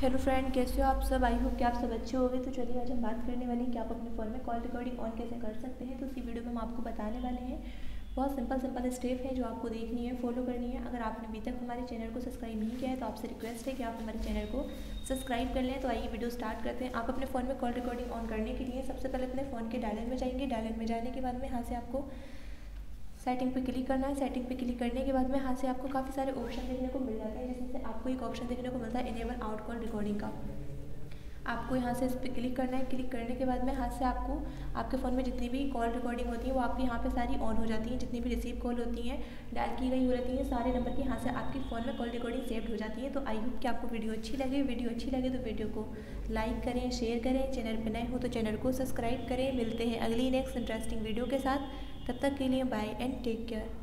Hello friend कैसे हो आप सब? आई होप कि आप सब अच्छे होंगे। तो चलिए आज हम बात करने वाले हैं कि आप अपने फ़ोन में कॉल रिकॉर्डिंग ऑन कैसे कर सकते हैं। तो इसी वीडियो में हम आपको बताने वाले हैं। बहुत सिंपल सिंपल स्टेप है जो आपको देखनी है फॉलो करनी है। अगर आपने अभी तक हमारे चैनल को सब्सक्राइब नहीं किया है तो आपसे रिक्वेस्ट है कि आप हमारे चैनल को सब्सक्राइब कर लें। तो आइए वीडियो स्टार्ट करते हैं। आप अपने फ़ोन में कॉल रिकॉर्डिंग ऑन करने के लिए सबसे पहले अपने फ़ोन के डायलर में जाएँगे डायलर में जाने के बाद में यहाँ से आपको सेटिंग पे क्लिक करना है। सेटिंग पे क्लिक करने के बाद में यहाँ से आपको काफ़ी सारे ऑप्शन देखने को मिल जाते हैं, जिसमें से आपको एक ऑप्शन देखने को मिलता है इनेबल आउट कॉल रिकॉर्डिंग का। आपको यहाँ से इस पर क्लिक करना है। क्लिक करने के बाद में यहाँ से आपको, आपके फ़ोन में जितनी भी कॉल रिकॉर्डिंग होती है, वो आपकी यहाँ पे सारी ऑन हो जाती हैं। जितनी भी रिसीव कॉल होती हैं डायल की गई हो रहती हैं, सारे नंबर की यहाँ से आपके फ़ोन में कॉल रिकॉर्डिंग सेव्ड हो जाती है। तो आई होप कि आपको वीडियो अच्छी लगे। वीडियो अच्छी लगे तो वीडियो को लाइक करें शेयर करें। चैनल पर नए हो तो चैनल को सब्सक्राइब करें। मिलते हैं अगली नेक्स्ट इंटरेस्टिंग वीडियो के साथ। तब तक के लिए बाय एंड टेक केयर